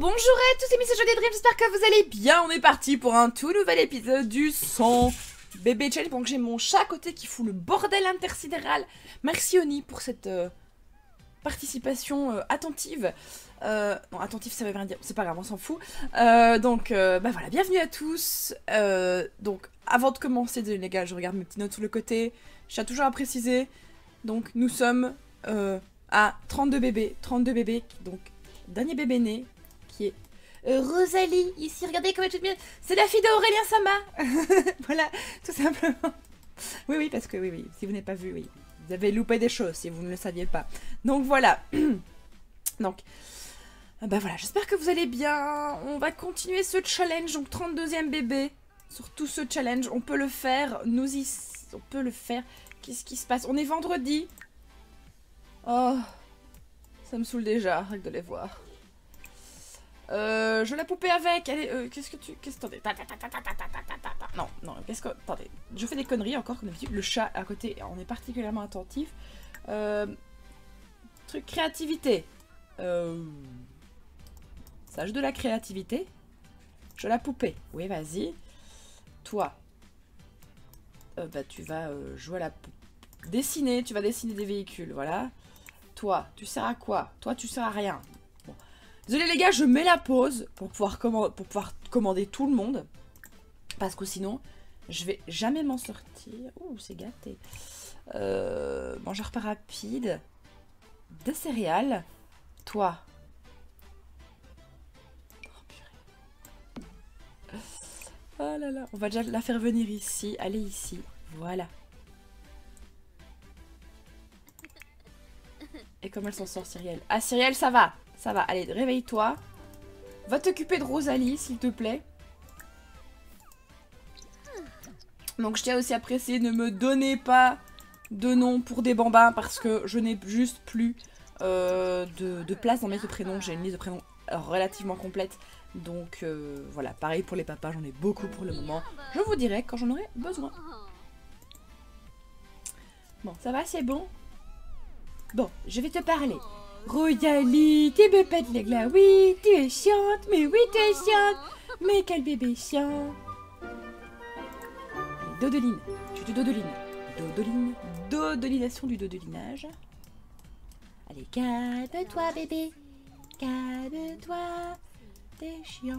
bonjour à tous, et c'est Jody Dream, j'espère que vous allez bien. On est parti pour un tout nouvel épisode du son bébé challenge. Donc j'ai mon chat à côté qui fout le bordel intersidéral. Merci Oni pour cette euh, participation euh, attentive. Euh, non, ça veut rien dire, c'est pas grave, on s'en fout. Euh, donc, bah voilà, bienvenue à tous. Donc, avant de commencer, les gars, je regarde mes petites notes sur le côté. Je tiens toujours à préciser. Donc, nous sommes à 32 bébés. 32 bébés, donc, dernier bébé né, euh, Rosalie, ici, regardez comme elle est toute. C'est la fille d'Aurélien Sama. voilà, tout simplement. Oui, oui, parce que oui, oui, si vous n'avez pas vu, oui. Vous avez loupé des choses si vous ne le saviez pas. Donc voilà. donc, ah bah voilà, j'espère que vous allez bien. On va continuer ce challenge, donc 32e bébé. Sur tout ce challenge, on peut le faire. Nous y... On peut le faire. Qu'est-ce qui se passe? On est vendredi. Oh, ça me saoule déjà, rien de les voir. Euh, je la poupée avec. Allez, euh, qu'est-ce que tu. Qu'est-ce que. Non, non, qu'est-ce que. Attendez. Je fais des conneries encore, comme d'habitude. Le chat à côté, on est particulièrement attentif. Euh... Truc créativité. Euh. Sage de la créativité. Je la poupée. Oui, vas-y. Toi. Euh, bah, tu vas euh, jouer à la poupée. Dessiner, tu vas dessiner des véhicules, voilà. Toi, tu sers à quoi? Toi, tu sers à rien. Désolé les gars, je mets la pause pour pouvoir, comman- pour pouvoir commander tout le monde. Parce que sinon, je vais jamais m'en sortir. Ouh, c'est gâté. Euh, mangeur pas rapide. De céréales. Toi. Oh, purée. Oh là là, on va déjà la faire venir ici. Allez ici. Voilà. Et comme elle s'en sort, Cyrielle. Ah, Cyrielle, ça va. Ça va. Allez, réveille-toi. Va t'occuper de Rosalie, s'il te plaît. Donc, je tiens aussi à préciser, ne me donnez pas de nom pour des bambins parce que je n'ai juste plus euh, de, place dans mes prénoms. J'ai une liste de prénoms relativement complète. Donc, euh, voilà. Pareil pour les papas, j'en ai beaucoup pour le moment. Je vous dirai quand j'en aurai besoin. Bon, ça va, c'est bon? Bon, je vais te parler. Royali, tu me pètes les glas, oui, tu es chiante, mais oui, tu es chiante, mais quel bébé chiant. Dodeline, tu te dodelines. Dodeline, dodelination du dodelinage. Allez, calme-toi, bébé, calme-toi, t'es chiant,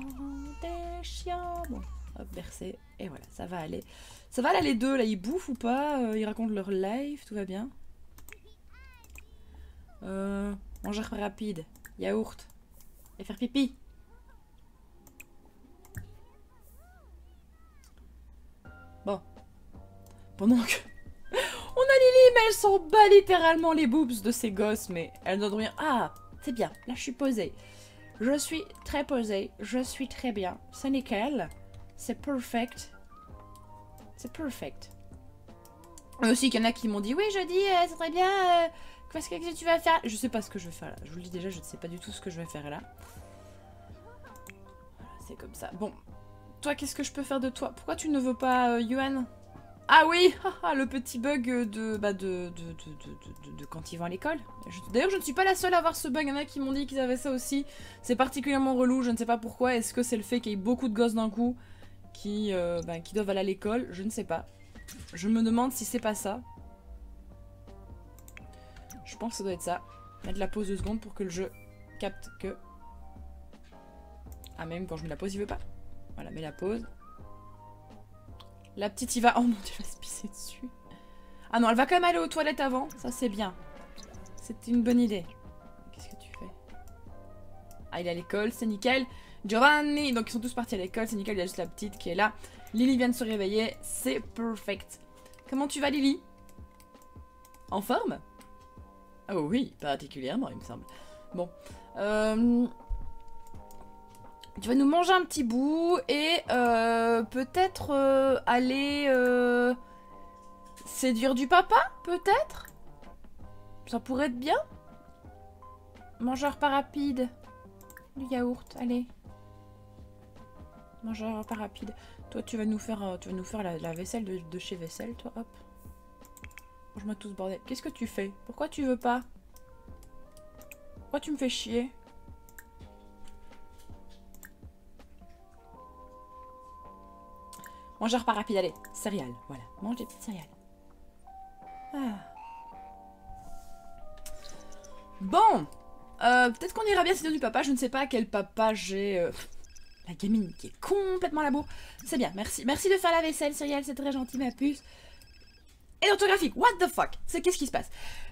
t'es chiant. Bon, hop, bercé, et voilà, ça va aller. Ça va là, les deux, là, ils bouffent ou pas Euh, Ils racontent leur life, tout va bien euh, manger rapide, yaourt, et faire pipi. Bon. Pendant que... On a Lily, mais elle s'en bat littéralement les boobs de ces gosses, mais elle ne donne rien. Ah, c'est bien, là je suis posée. Je suis très posée, je suis très bien. C'est nickel. C'est perfect. C'est perfect. Aussi, qu'il y en a qui m'ont dit, oui, je dis, euh, c'est très bien... euh, Qu'est-ce que tu vas faire? Je sais pas ce que je vais faire là. Je vous le dis déjà, je ne sais pas du tout ce que je vais faire là. C'est comme ça. Bon. Toi, qu'est-ce que je peux faire de toi? Pourquoi tu ne veux pas, euh, Yuan? Ah oui Le petit bug de, bah, de, quand ils vont à l'école. D'ailleurs, je ne suis pas la seule à avoir ce bug. Il y en a qui m'ont dit qu'ils avaient ça aussi. C'est particulièrement relou. Je ne sais pas pourquoi. Est-ce que c'est le fait qu'il y ait beaucoup de gosses d'un coup qui, euh, bah, qui doivent aller à l'école? Je ne sais pas. Je me demande si c'est pas ça. Je pense que ça doit être ça. Mettre la pause deux secondes pour que le jeu capte que... Ah, même quand je mets la pause, il veut pas. Voilà, mets la pause. La petite, il va... Oh mon dieu, elle va se pisser dessus. Ah non, elle va quand même aller aux toilettes avant. Ça, c'est bien. C'était une bonne idée. Qu'est-ce que tu fais? Ah, il est à l'école, c'est nickel. Giovanni, donc ils sont tous partis à l'école, c'est nickel, il y a juste la petite qui est là. Lily vient de se réveiller, c'est perfect. Comment tu vas, Lily? En forme? Oh oui, particulièrement, il me semble. Bon. Euh, Tu vas nous manger un petit bout et euh, peut-être euh, aller séduire du papa, peut-être? Ça pourrait être bien Mangeur pas rapide. Du yaourt, allez. Mangeur pas rapide. Toi, tu vas nous faire, tu vas nous faire la, vaisselle de chez Vaisselle, toi, hop. Range-moi tout ce bordel. Qu'est-ce que tu fais? Pourquoi tu veux pas? Pourquoi tu me fais chier? Mange repas rapide, allez. Céréales, voilà. Mange des petites céréales. Ah. Bon euh, Peut-être qu'on ira bien c'est du papa. Je ne sais pas quel papa j'ai... Euh, la gamine qui est complètement labo. C'est bien, merci. Merci de faire la vaisselle, Céréales. C'est très gentil, ma puce. Et l'orthographique, what the fuck? C'est qu'est-ce qui se passe?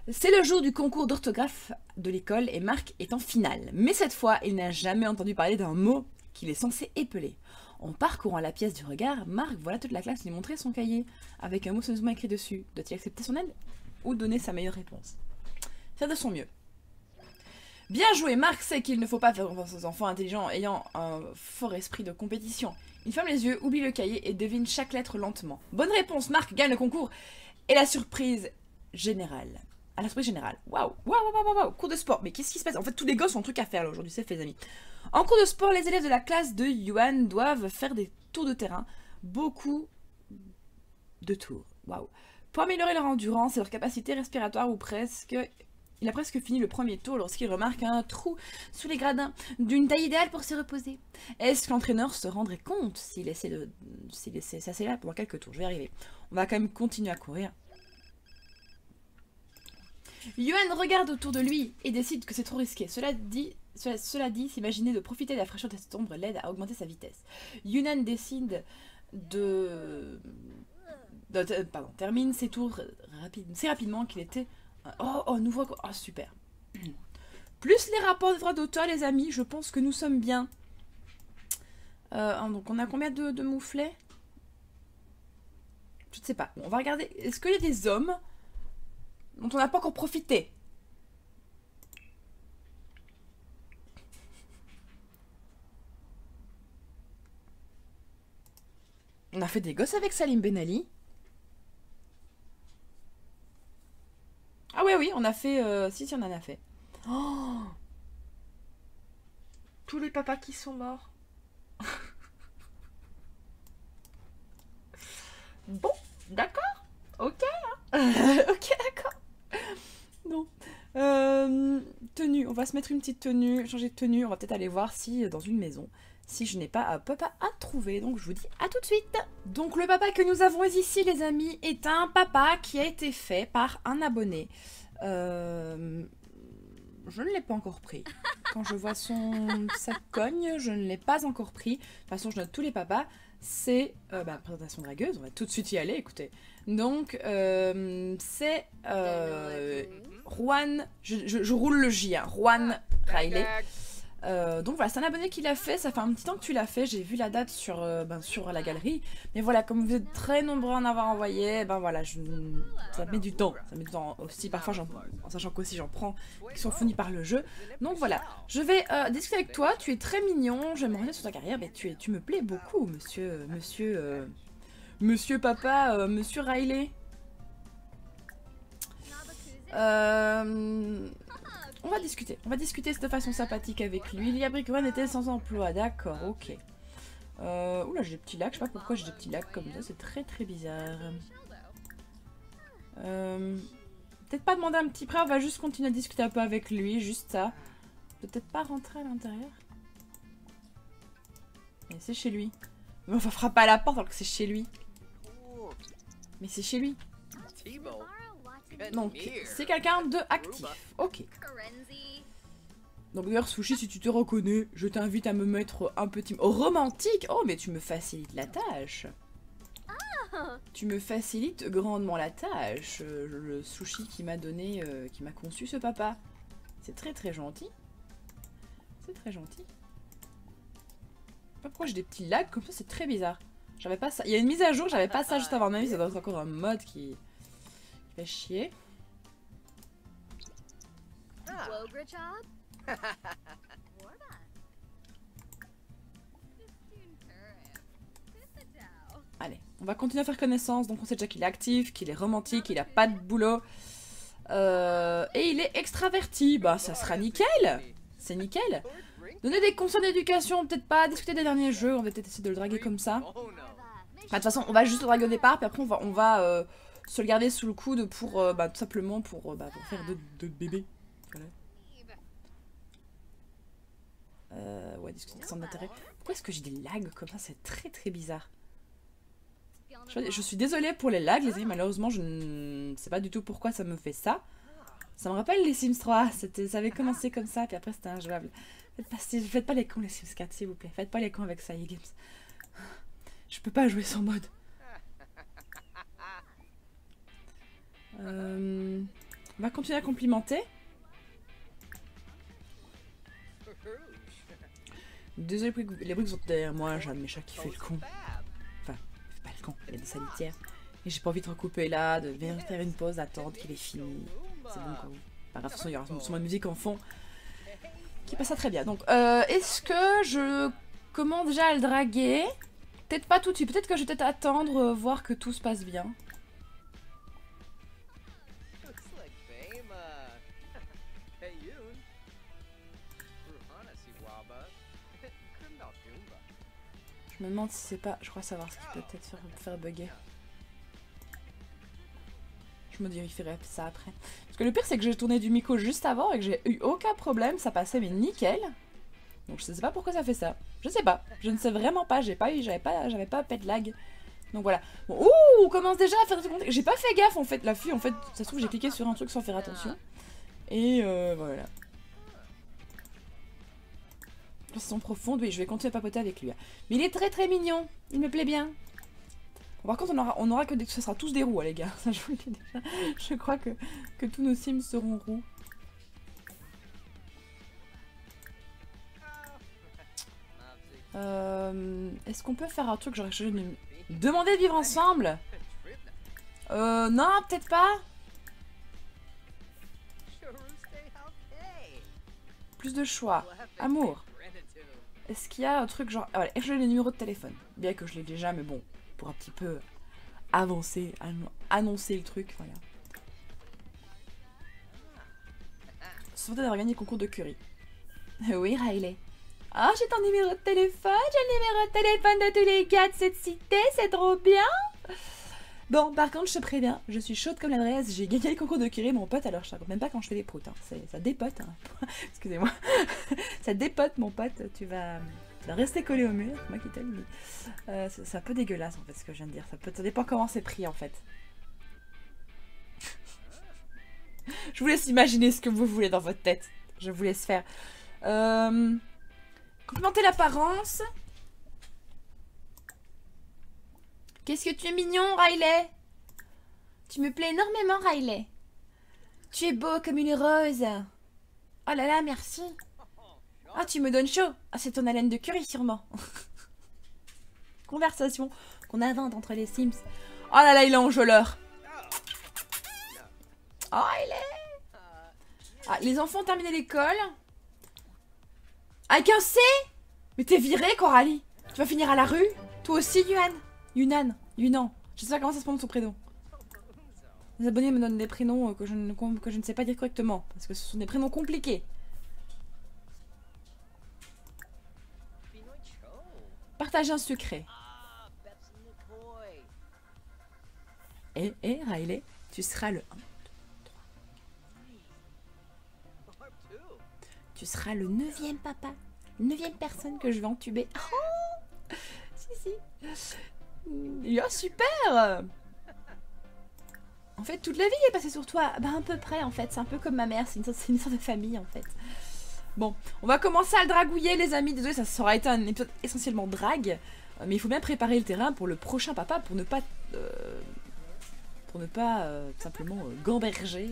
C'est le jour du concours d'orthographe de l'école et Marc est en finale. Mais cette fois, il n'a jamais entendu parler d'un mot qu'il est censé épeler. En parcourant la pièce du regard, Marc voit toute la classe lui montrer son cahier avec un mot soigneusement écrit dessus. Doit-il accepter son aide ou donner sa meilleure réponse? Faire de son mieux. Bien joué, Marc sait qu'il ne faut pas faire confiance aux enfants intelligents ayant un fort esprit de compétition. Il ferme les yeux, oublie le cahier et devine chaque lettre lentement. Bonne réponse, Marc gagne le concours et la surprise générale. À la surprise générale. Waouh, waouh, waouh, waouh, waouh. Cours de sport. Mais qu'est-ce qui se passe? En fait, tous les gosses ont un truc à faire là aujourd'hui, c'est fait, les amis. En cours de sport, les élèves de la classe de Yuan doivent faire des tours de terrain. Beaucoup de tours. Waouh. Pour améliorer leur endurance et leur capacité respiratoire ou presque. Il a presque fini le premier tour lorsqu'il remarque un trou sous les gradins d'une taille idéale pour se reposer. Est-ce que l'entraîneur se rendrait compte s'il essaie de s'il laissait ça c'est là pendant quelques tours? Je vais arriver. On va quand même continuer à courir. Yuan regarde autour de lui et décide que c'est trop risqué. Cela dit, cela, cela s'imaginer de profiter de la fraîcheur de cette ombre l'aide à augmenter sa vitesse. Yunan décide de... pardon, termine ses tours si rapidement qu'il était... Oh, oh, nouveau... Oh, super. Plus les rapports de droits d'auteur, les amis, je pense que nous sommes bien. Euh, donc on a combien de, mouflets? Je ne sais pas. On va regarder. Est-ce qu'il y a des hommes dont on n'a pas encore profité? On a fait des gosses avec Salim Ben Ali. Ah ouais, oui, on a fait... euh, Si, si, on en a fait. Oh Tous les papas qui sont morts. bon, d'accord. Ok. hein. ok, d'accord. Non. Euh, tenue, on va se mettre une petite tenue, changer de tenue. On va peut-être aller voir si euh, dans une maison, si je n'ai pas un papa à trouver. Donc je vous dis à tout de suite. Donc le papa que nous avons ici, les amis, est un papa qui a été fait par un abonné. Euh, je ne l'ai pas encore pris. Quand je vois son sa cogne, je ne l'ai pas encore pris. De toute façon, je note tous les papas. C'est euh, bah, présentation dragueuse. On va tout de suite y aller. Écoutez. Donc euh, c'est Juan. Je, je- je roule le J. Hein, Juan Riley. Euh, donc voilà, c'est un abonné qui l'a fait, ça fait un petit temps que tu l'as fait, j'ai vu la date sur, euh, ben, sur la galerie. Mais voilà, comme vous êtes très nombreux à en avoir envoyé, ben voilà, ça met du temps. Ça met du temps aussi, parfois, en sachant qu'aussi j'en prends qui sont fournis par le jeu. Donc voilà, je vais euh, discuter avec toi, tu es très mignon, je vais me sur ta carrière, mais tu, tu me plais beaucoup, monsieur, monsieur, monsieur papa, monsieur Riley. On va discuter. On va discuter de façon sympathique avec lui. Lia Brickman était sans emploi. D'accord, ok. Euh, oula, j'ai des petits lacs. Je sais pas pourquoi j'ai des petits lacs comme ça. C'est très très bizarre. Euh, Peut-être pas demander un petit prêt. On va juste continuer à discuter un peu avec lui. Juste ça. Peut-être pas rentrer à l'intérieur. Mais c'est chez lui. Mais on va frapper à la porte alors que c'est chez lui. Mais c'est chez lui. Donc, c'est quelqu'un de actif. Ok. Donc d'ailleurs, Sushi, si tu te reconnais, je t'invite à me mettre un petit... Oh, romantique Oh, mais tu me facilites la tâche Tu me facilites grandement la tâche, le Sushi qui m'a donné, euh, qui m'a conçu ce papa. C'est très très gentil. C'est très gentil. Pas pourquoi j'ai des petits lags comme ça, c'est très bizarre. J'avais pas ça. Il y a une mise à jour, j'avais pas ça juste avant ma vie, ça doit être encore un mode qui, chier. Allez, on va continuer à faire connaissance. Donc on sait déjà qu'il est actif, qu'il est romantique, qu'il a pas de boulot. Euh, et il est extraverti. Bah ça sera nickel. C'est nickel. Donner des conseils d'éducation, peut-être pas. Discuter des derniers jeux, on va peut-être essayer de le draguer comme ça. Enfin, de toute façon, on va juste le draguer au départ, puis après on va, on va euh, se le garder sous le coude pour, euh, bah, tout simplement pour, euh, bah, pour faire d'autres bébés. Voilà. Euh, ouais, des centres d'intérêt. Pourquoi est-ce que j'ai des lags comme ça? C'est très très bizarre. Je, suis désolée pour les lags, les amis. Malheureusement, je ne sais pas du tout pourquoi ça me fait ça. Ça me rappelle les Sims 3. C'était, ça avait commencé comme ça, puis après c'était injouable. Faites pas, faites pas les cons, les Sims 4, s'il vous plaît. Faites pas les cons avec ça, Games. Je peux pas jouer sans mode. Euh, on va continuer à complimenter. Désolé, les bruits sont derrière moi. J'ai un de mes chats qui fait le con. Enfin, fait pas le con, il a des sanitaires. Et j'ai pas envie de recouper là, de venir faire une pause, attendre qu'il est fini. C'est bon quand Par façon, il y aura son musique en fond qui passe très bien. Donc, euh, est-ce que je commence déjà à le draguer? Peut-être pas tout de suite. Peut-être que je vais peut-être attendre, euh, voir que tout se passe bien. Je me demande si c'est pas... Je crois savoir ce qui peut peut-être faire, faire bugger. Je me modifierai ça après. Parce que le pire, c'est que j'ai tourné du micro juste avant et que j'ai eu aucun problème. Ça passait, mais nickel. Donc je sais pas pourquoi ça fait ça. Je sais pas. Je ne sais vraiment pas. J'ai pas eu... J'avais pas, j'avais pas de lag. Donc voilà. Bon, ouh, on commence déjà à faire des J'ai pas fait gaffe en fait. La fille, en fait, ça se trouve, j'ai cliqué sur un truc sans faire attention. Et euh, voilà. Son profonde, oui, je vais continuer à papoter avec lui. Mais il est très très mignon. Il me plaît bien. par contre, on aura, on aura que des, ce sera tous des roues, hein, les gars. Ça, je, déjà. je crois que, tous nos sims seront roux. Euh, Est-ce qu'on peut faire un truc J'aurais de demander de vivre ensemble? Euh, non, peut-être pas. Plus de choix. Amour. Est-ce qu'il y a un truc genre... Ah, voilà, je le numéro de téléphone? Bien que je l'ai déjà, mais bon, pour un petit peu avancer, annoncer le truc, voilà. Souvenez d'avoir gagné le concours de curry. oui, Riley. Ah, j'ai ton numéro de téléphone, j'ai le numéro de téléphone de tous les gars de cette cité, c'est trop bien Bon, par contre, je te préviens, je suis chaude comme l'adresse, j'ai gagné le concours de curry, mon pote, alors je raconte même pas quand je fais des proutes, hein. ça dépote, hein. excusez-moi, ça dépote mon pote, tu vas, rester collé au mur, moi qui t'aime, euh, c'est un peu dégueulasse en fait ce que je viens de dire, ça dépend comment c'est pris en fait. je vous laisse imaginer ce que vous voulez dans votre tête, je vous laisse faire. Euh, complimenter l'apparence, Qu'est-ce que tu es mignon, Riley? Tu me plais énormément, Riley. Tu es beau comme une rose. Oh là là, merci. Ah, tu me donnes chaud. Ah, c'est ton haleine de curry, sûrement. Conversation qu'on invente entre les Sims. Oh là là, il est enjôleur. Oh, il Ah, les enfants ont terminé l'école. Avec un C? Mais t'es viré, Coralie. Tu vas finir à la rue Toi aussi, Yuan Yunan, Yunan. Je sais pas comment ça se prononce son prénom. Les abonnés me donnent des prénoms euh, que je, ne, sais pas dire correctement. Parce que ce sont des prénoms compliqués. Partager un secret. Et, et Riley, tu seras le 1, 2, 3. Tu seras le neuvième papa. Neuvième personne que je vais entuber. Si, si. Yeah, super En fait, toute la vie est passée sur toi. Bah, à peu près, en fait. C'est un peu comme ma mère. C'est une, sorte de famille, en fait. Bon, on va commencer à le dragouiller, les amis. Désolé, ça aura été un épisode essentiellement drague. Euh, mais il faut bien préparer le terrain pour le prochain papa, pour ne pas... Euh, pour ne pas euh, simplement gamberger.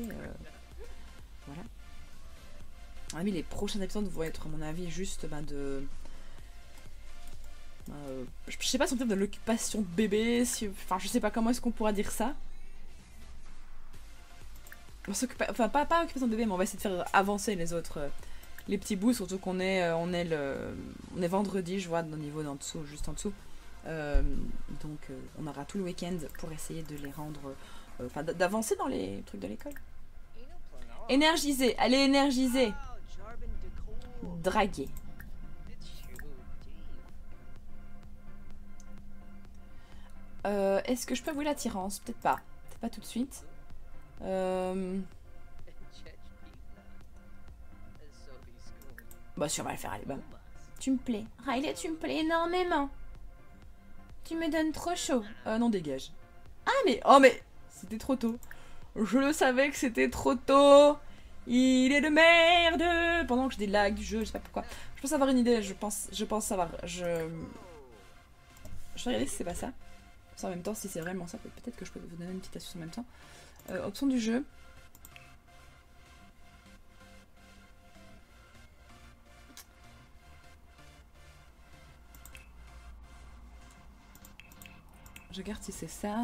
voilà. Amis, les prochains épisodes vont être, à mon avis, juste bah, de euh, je sais pas si on peut de l'occupation de bébé, si, enfin je sais pas comment est-ce qu'on pourra dire ça. Enfin pas, pas occupation de bébé, mais on va essayer de faire avancer les autres, euh, les petits bouts, surtout qu'on est, euh, on est, le, on est vendredi, je vois, au niveau d'en dessous, juste en dessous. donc on aura tout le week-end pour essayer de les rendre, enfin d'avancer dans les trucs de l'école. Énergiser, allez énergiser. Draguer. Euh, Est-ce que je peux avouer l'attirance? Peut-être pas. Peut-être pas tout de suite. Euh... Bah si on va le faire, allez, bah. Tu me plais. Riley, tu me plais énormément. Tu me donnes trop chaud. Euh, non, dégage. Ah, mais... Oh, mais... C'était trop tôt. Je le savais que c'était trop tôt. Il est de merde. Pendant que j'ai des lags du jeu, je sais pas pourquoi. Je pense avoir une idée, je pense, je pense savoir. Je... Je vais regarder si c'est pas ça. En même temps, si c'est vraiment ça, peut-être que je peux vous donner une petite astuce en même temps. Euh, option du jeu. Je regarde si c'est ça.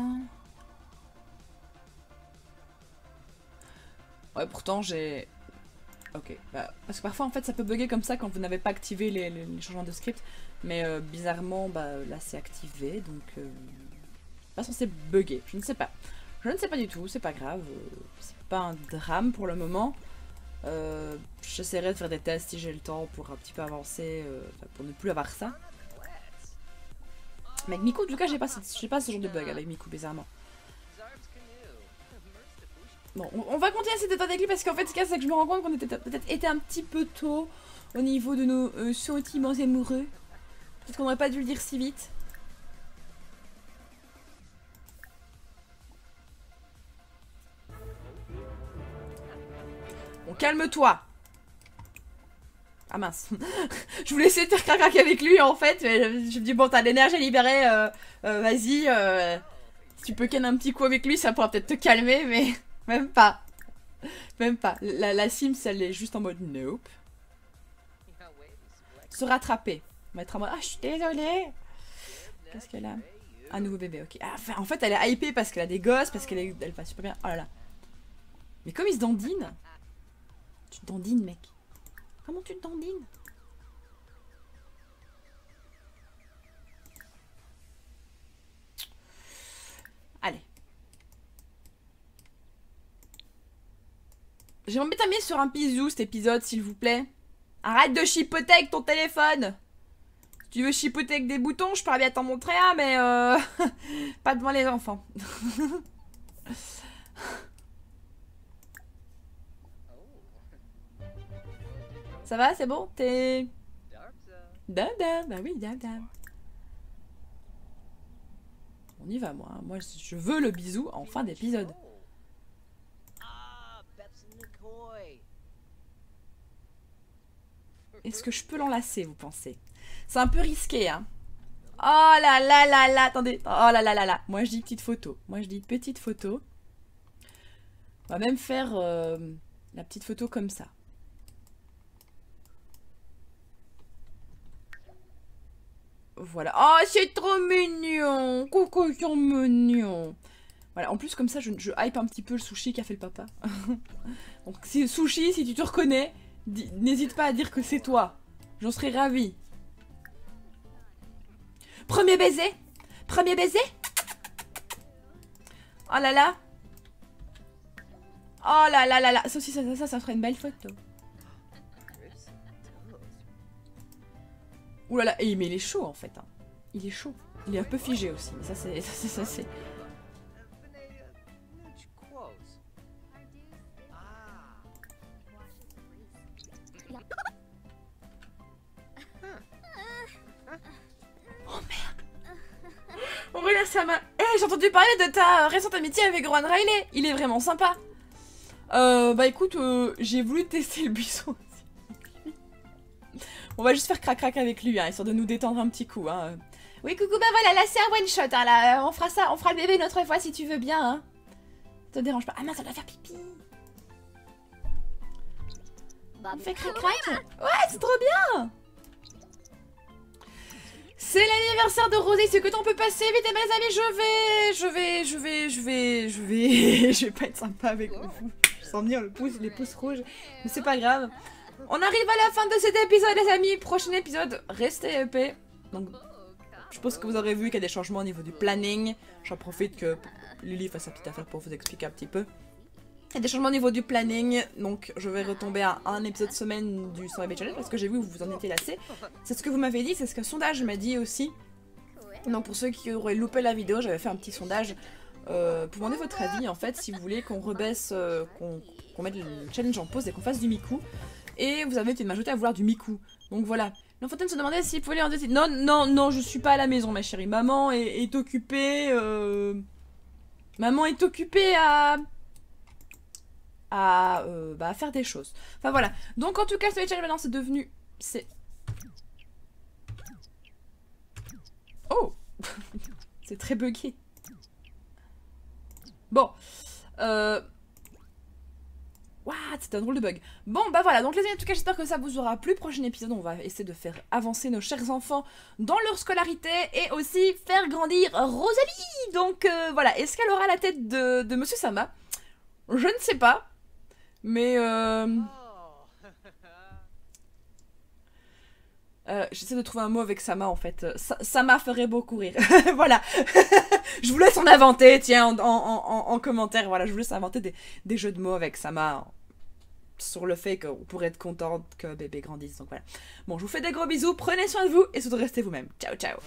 Ouais, pourtant j'ai... Ok, bah, parce que parfois en fait ça peut bugger comme ça quand vous n'avez pas activé les, changements de script. Mais euh, bizarrement, bah là c'est activé, donc... Euh, pas censé bugger, je ne sais pas. Je ne sais pas du tout, c'est pas grave. Euh, c'est pas un drame pour le moment. Euh, J'essaierai de faire des tests si j'ai le temps pour un petit peu avancer, pour ne plus avoir ça. Mais avec Miku, en tout cas, j'ai pas, pas ce genre de bug avec Miku, bizarrement. Bon, on, va continuer cette état avec parce qu'en fait, ce a, c'est que je me rends compte qu'on était peut-être été un petit peu tôt au niveau de nos euh, sentiments amoureux. Peut-être qu'on n'aurait pas dû le dire si vite. Calme-toi ah mince. je voulais essayer de faire crac avec lui en fait. Mais je, me dis bon t'as l'énergie à. Euh, euh, vas-y. Euh, si tu peux ken un petit coup avec lui ça pourra peut-être te calmer mais même pas. Même pas. La, la Sims elle est juste en mode nope. Se rattraper. Être en mode ah je suis désolée. Qu'est-ce qu'elle a? Un nouveau bébé ok. Ah, en fait elle est hypée parce qu'elle a des gosses parce qu'elle est... super bien. Oh là là. Mais comme il se dandine. Tu te mec. Comment tu te Allez. J'aimerais bien t'amener sur un bisou cet épisode, s'il vous plaît. Arrête de chipoter avec ton téléphone tu veux chipoter avec des boutons, je pourrais bien t'en montrer un, mais euh... pas devant les enfants. Ça va, c'est bon T'es... Dab bah oui, dab On y va, moi. Moi, je veux le bisou en fin d'épisode. Est-ce que je peux l'enlacer, vous pensez? C'est un peu risqué, hein Oh là là là là, attendez. Oh là là là là. Moi, je dis petite photo. Moi, je dis petite photo. On va même faire euh, la petite photo comme ça. Voilà. Oh, c'est trop mignon Coucou, c'est mignon Voilà, en plus, comme ça, je, hype un petit peu le sushi qu'a fait le papa. Donc, si, sushi, si tu te reconnais, n'hésite pas à dire que c'est toi. J'en serais ravie. Premier baiser Premier baiser Oh là là Oh là là là là Ça aussi, ça, ça, ça, ça ferait une belle photo. Ouh là là, et, mais il est chaud en fait. Hein. Il est chaud. Il est un peu figé aussi. Mais ça c'est... Ça c'est... Oh merde Aurélien, ça m'a... Eh, j'ai entendu parler de ta récente amitié avec Rowan Riley. Il est vraiment sympa. Euh, bah écoute, euh, j'ai voulu tester le buisson on va juste faire crac-crac avec lui, hein, histoire de nous détendre un petit coup. Hein. Oui, coucou, bah voilà, là c'est un one shot. Hein, là, on fera ça, on fera le bébé une autre fois si tu veux bien. Hein. Te dérange pas. Ah mince, ça doit faire pipi. On fait crac-crac Ouais, c'est trop bien c'est l'anniversaire de Rosé, c'est que temps peut passer vite mes amis, je vais, je vais, je vais, je vais, je vais, je vais pas être sympa avec vous. Je sens venir le pouce, les pouces rouges, mais c'est pas grave. On arrive à la fin de cet épisode, les amis. Prochain épisode, restez épais. Donc, je pense que vous aurez vu qu'il y a des changements au niveau du planning. J'en profite que Lily fasse sa petite affaire pour vous expliquer un petit peu. Il y a des changements au niveau du planning, donc je vais retomber à un épisode semaine du Story Challenge parce que j'ai vu que vous vous en étiez lassé. C'est ce que vous m'avez dit, c'est ce qu'un sondage m'a dit aussi. Donc pour ceux qui auraient loupé la vidéo, j'avais fait un petit sondage euh, pour demander votre avis en fait si vous voulez qu'on rebaisse, euh, qu'on mette le challenge en pause et qu'on fasse du Miku. Et vous avez été majorité à vouloir du Miku. Donc voilà. L'enfantaine se demandait s'il pouvait aller en Non, non, non, je suis pas à la maison, ma chérie. Maman est, occupée. Euh, maman est occupée à. À, euh, bah, à faire des choses. Enfin voilà. Donc en tout cas, ce maintenant c'est devenu. C'est. Oh C'est très bugué. Bon. Euh. What? C'est un drôle de bug. Bon, bah voilà, donc les amis, en tout cas, j'espère que ça vous aura plu. Prochain épisode, on va essayer de faire avancer nos chers enfants dans leur scolarité et aussi faire grandir Rosalie Donc euh, voilà, est-ce qu'elle aura la tête de, de Monsieur Sama? Je ne sais pas. Mais... Euh... Euh, j'essaie de trouver un mot avec Sama en fait. Sama ferait beaucoup rire. voilà. je vous laisse en inventer, tiens, en, commentaire. Voilà, je vous laisse inventer des, jeux de mots avec Sama sur le fait qu'on pourrait être contente que bébé grandisse. Donc voilà. Bon, je vous fais des gros bisous, prenez soin de vous et surtout restez vous-même. Ciao, ciao.